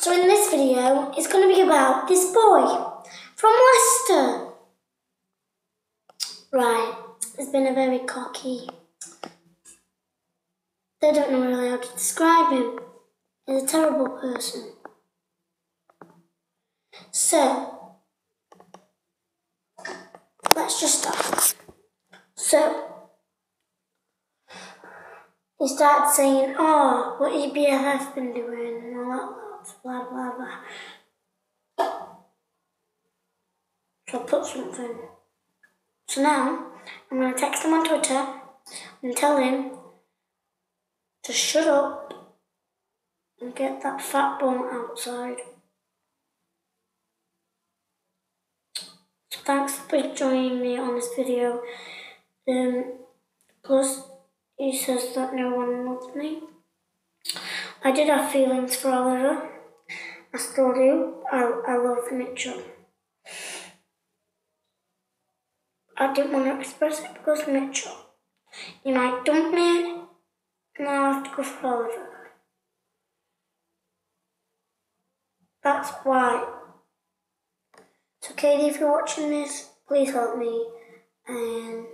So in this video, it's going to be about this boy from Leicester. Right, he's been a very cocky. They don't know really how to describe him. He's a terrible person. So, let's just start. So, he starts saying, oh, what your BFF been doing and all that, blah, blah, blah. So I put something. So now, I'm to text him on Twitter and tell him to shut up and get that fat bum outside. So thanks for joining me on this video. Um, plus, he says that no one loves me. I did have feelings for Oliver. I still do. I, I love Mitchell. I didn't want to express it because Mitchell. You might dump me and I'll have to go for. That's why. So Katie, if you're watching this, please help me and